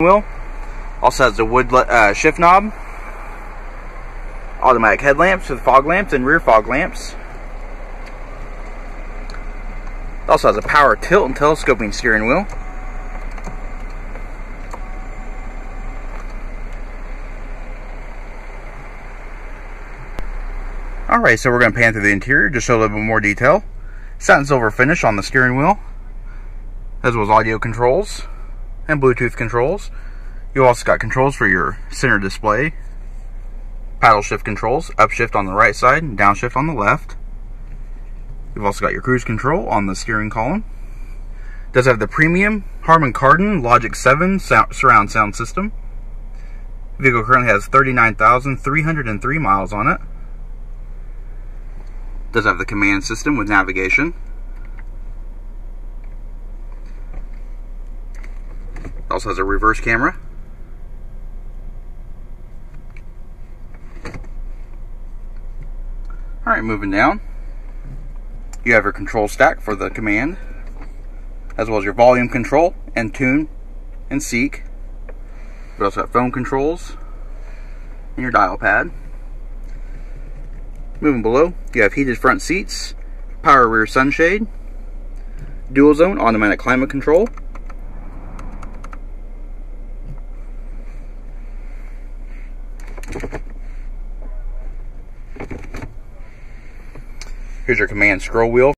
wheel. Also has a wood uh, shift knob. Automatic headlamps with fog lamps and rear fog lamps. It also has a power tilt and telescoping steering wheel. Alright, so we're going to pan through the interior, just show a little bit more detail. Satin silver finish on the steering wheel, as well as audio controls and Bluetooth controls. You also got controls for your center display, paddle shift controls, upshift on the right side and downshift on the left. You've also got your cruise control on the steering column. does have the premium Harman Kardon Logic 7 surround sound system. The vehicle currently has 39,303 miles on it. Does have the command system with navigation. Also has a reverse camera. Alright, moving down. You have your control stack for the command, as well as your volume control and tune and seek. You also have phone controls and your dial pad. Moving below, you have heated front seats, power rear sunshade, dual zone automatic climate control. Here's your command scroll wheel